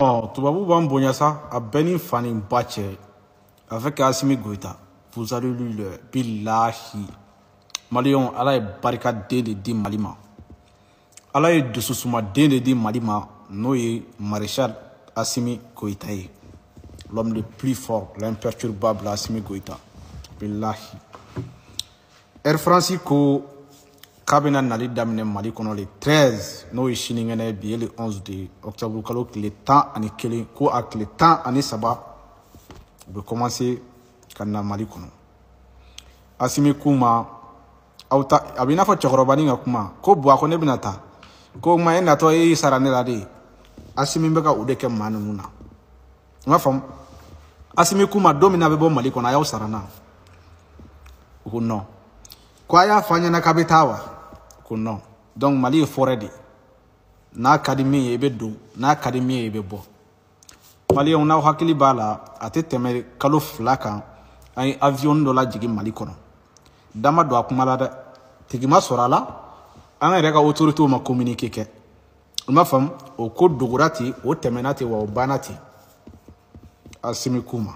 Bon, tubabu b'an bonya sa a bɛɛ ni fa ni ba cɛ avec Asimi Goïta vous allez lui le bilahi maliyɛnw ala ye barikaden de di mali ma ala ye dususumaden de di mali ma n'o ye maréchal Asimi Goïta ye l'homme le plus fort l'imperturbable Asimi Goïta bilahi air france ko k'a bɛna nali daminɛ mali kɔnɔ le 13 n'o ye sinikɛnɛ bi ye le 11 de ye octobre kalo tile tan ani kelen ko a tile tan ani saba u bɛ commencer ka na mali kɔnɔ asimi k'u ma aw ta a bɛ i n'a fɔ cɛkɔrɔbanin ka kuma ko bɔn a ko ne bɛna taa ko ma e natɔ e y'i sara ne la de ye asimi bɛ ka o de kɛ maa ninnu na n ka faamu asimi kuma don min na a bɛ bɔ mali kɔnɔ a y'aw sara na u ko non ko a y'a fɔ an ɲɛna k'a bɛ taa wa ko non donc mali ye forêt de ye n'a ka di min ye i bɛ don n'a ka di min ye i bɛ bɔ maliyɛnw n'aw hakili b'a la a tɛ tɛmɛ kalo fila kan an ye avion dɔ lajigin mali kɔnɔ dama don a kuma la dɛ tigi ma sɔrɔ a la an yɛrɛ ka autorités ma communiquer kɛ i m'a faamu o ko dogora ten o tɛmɛna ten wa o banna ten a simi k'u ma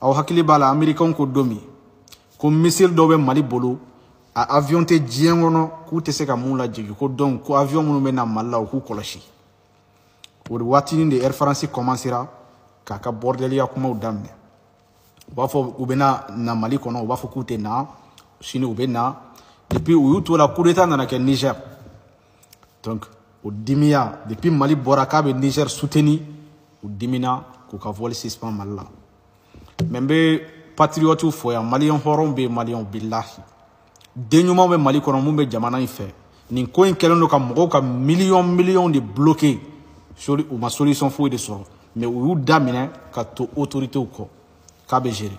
aw hakili b'a la amerikɛnw ko don min ko misiri dɔw bɛ mali bolo a avion tɛ diɲɛ kɔnɔ k'u tɛ se ka mun lajigin ko donc ko avion minnu bɛ na mali la u k'u kɔlɔsi o de waatinin de air france commencera k'a ka bɔrdɛliya kumaw daminɛ u b'a fɔ u bɛna na mali kɔnɔ u b'a fɔ k'u tɛ na sini u bɛ na depuis u y'u to la coup d'état nana kɛ niger donc o dimiya depuis mali bɔra k'a bɛ niger soutenu u dimina k'u ka vɔli suspend mali la mɛ n bɛ patriotiw fɔ yan maliyɛn hɔrɔnw bɛ maliyɛnw bilahi den ɲumanw bɛ mali kɔnɔ mun bɛ jamana in fɛ nin ko in kɛlen don ka mɔgɔw ka miliyɔn miliyɔnw de bloquer soli u ma solution foyi de sɔrɔ mɛ u y'u daminɛ ka to autoritew kɔ k'a bɛ gérer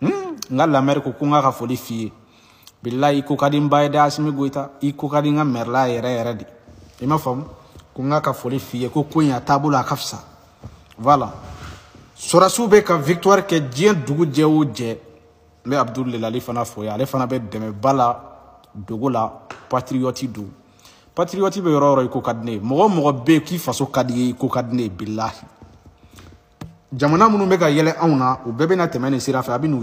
hmm, n ka lamɛri ko ko n k'a ka foli f'i ye bilayi i ko ka di n ba ye dɛ asimi goyita i ko ka di n ka mɛrila yɛrɛ yɛrɛ de i ma faamu ko n k'a ka foli f'i ye ko ko in a taabolo a ka fisa voilà sɔrasiw bɛ ka victoire kɛ diɲɛ dugu jɛ o jɛ n bɛ abudul lelali fana fo ye ale fana bɛ dɛmɛba la dogo la patriyɔti don patriote bɛ yɔrɔ yɔrɔ i ko ka di ne ye mɔgɔ o mɔgɔ bɛ yen k'i faso ka di ye i ko ka di ne ye bilahi jamana minnu bɛ ka yɛlɛ anw na u bɛɛ bɛna tɛmɛ nin sira fɛ a bɛ n'u